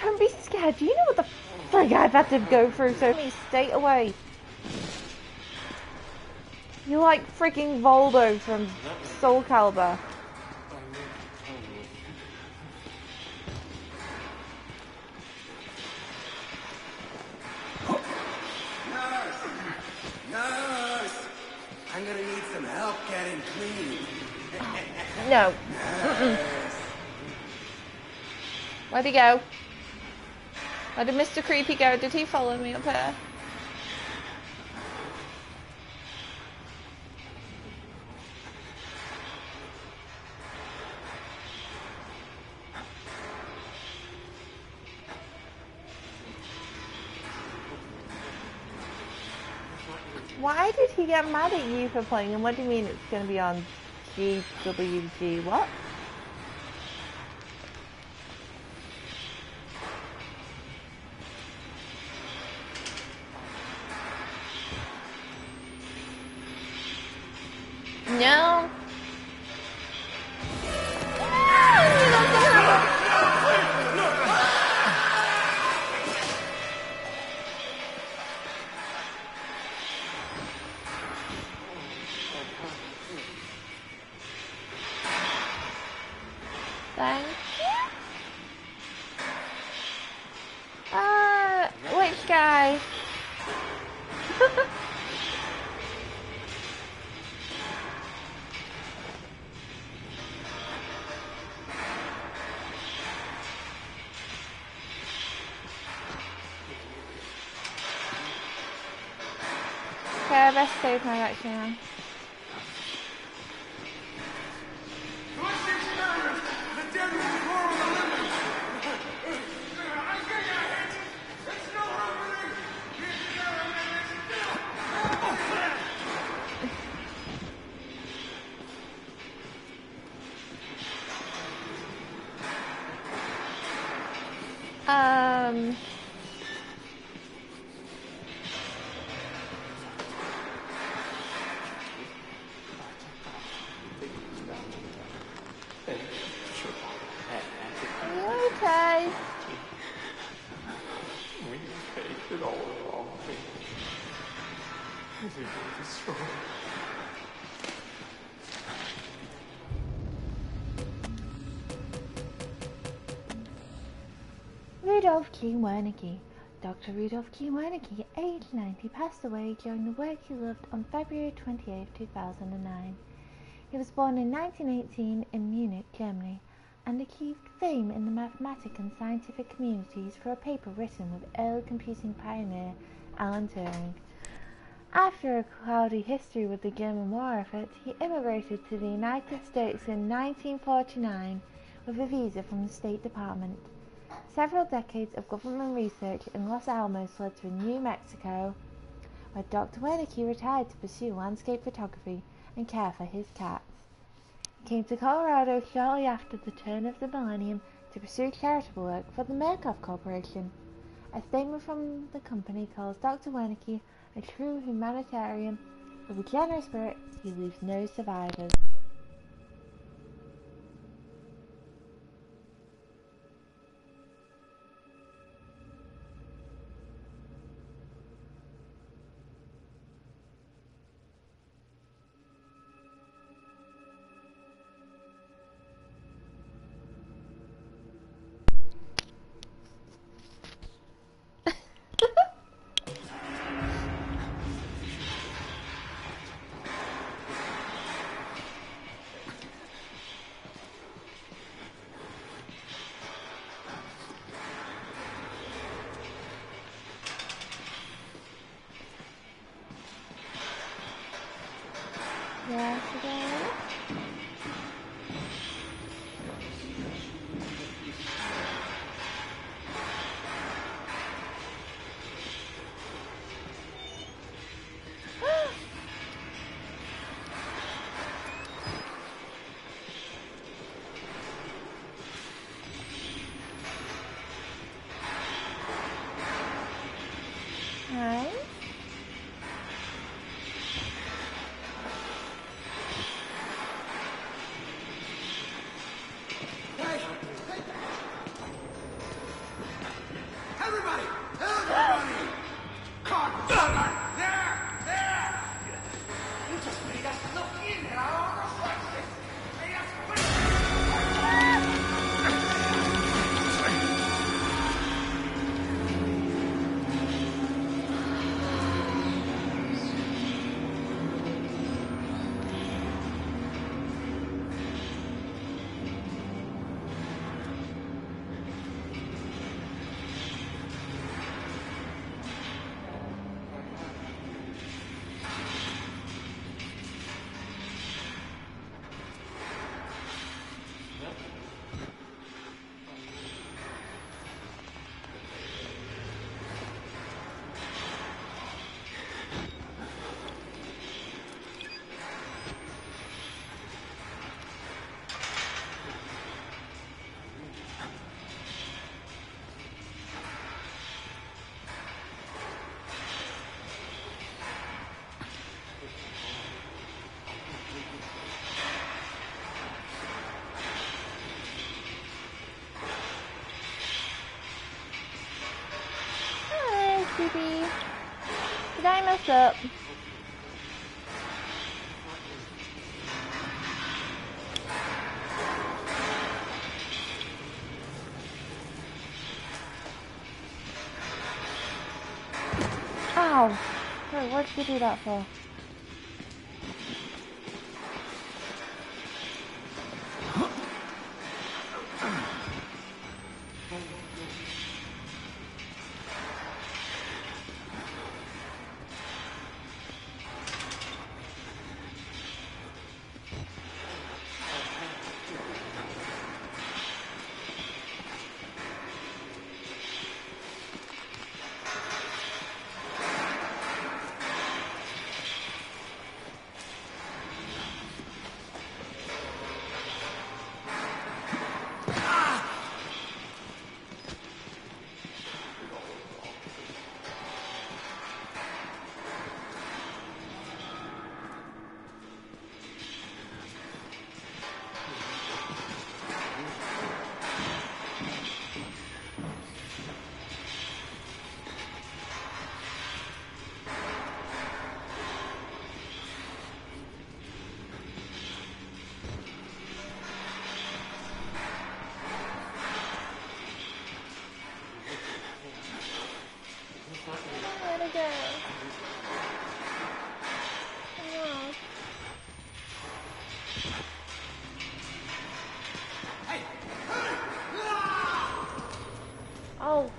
Don't be scared. Do you know what the frig I've had to go through? So please stay away. You're like freaking Voldo from Soul Calibur. Nurse! Nurse! I'm gonna need some help getting clean. No. Where'd he go? Where did Mr. Creepy go? Did he follow me up here? Why did he get mad at you for playing? And what do you mean it's going to be on GWG? What? No. Thank you. Uh, which guy? Okay, I best save my action now. Okay? We it all along. We were destroyed. Rudolf King Wernicke. Dr. Rudolf King Wernicke, aged 90, passed away during the work he loved on February 28, 2009. He was born in 1918 in Munich, Germany, and achieved fame in the mathematical and scientific communities for a paper written with early computing pioneer Alan Turing. After a cloudy history with the German war effort, he immigrated to the United States in 1949 with a visa from the State Department. Several decades of government research in Los Alamos led to New Mexico, where Dr. Wernicke retired to pursue landscape photography and care for his cats. He came to Colorado shortly after the turn of the millennium to pursue charitable work for the Murkoff Corporation. A statement from the company calls Dr. Wernicke a true humanitarian with a generous spirit who leaves no survivors. Yeah, today. Did I mess up? Ow! Sorry, what did you do that for? 哦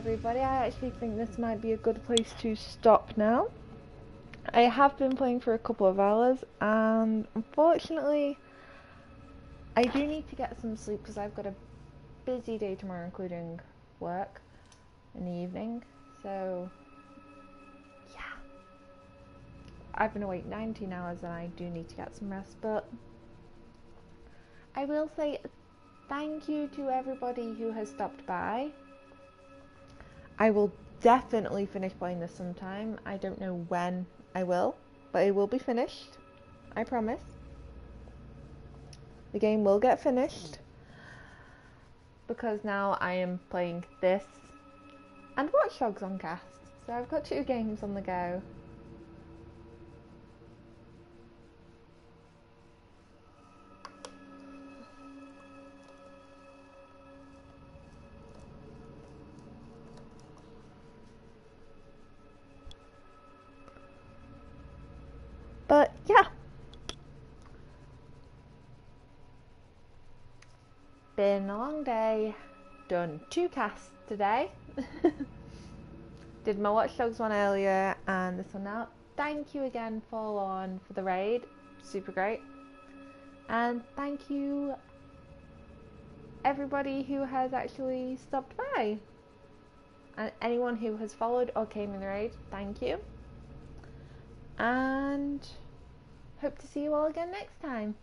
everybody, I actually think this might be a good place to stop now. I have been playing for a couple of hours, and unfortunately, I do need to get some sleep because I've got a busy day tomorrow, including work in the evening. So, yeah. I've been awake 19 hours and I do need to get some rest, but I will say thank you to everybody who has stopped by. I will definitely finish playing this sometime. I don't know when I will, but it will be finished. I promise. The game will get finished because now I am playing this and Watch Dogs on cast. So I've got two games on the go. Been a long day. Done two casts today. did my Watch Dogs one earlier and this one now. Thank you again, Fall On, for the raid. Super great. And thank you, everybody who has actually stopped by. And anyone who has followed or came in the raid, thank you. And hope to see you all again next time.